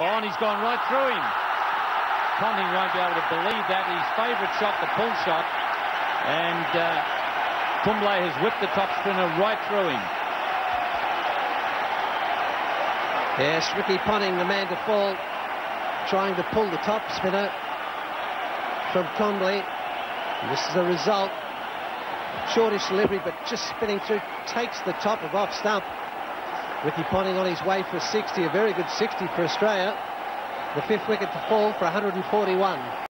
Oh, and he's gone right through him. Ponting won't be able to believe that. His favourite shot, the pull shot. And uh, has whipped the top spinner right through him. Yes, Ricky Ponting, the man to fall, trying to pull the top spinner from Kumble. This is the result. Shortish delivery, but just spinning through, takes the top of off stump. Ricky Ponting on his way for 60, a very good 60 for Australia. The fifth wicket to fall for 141.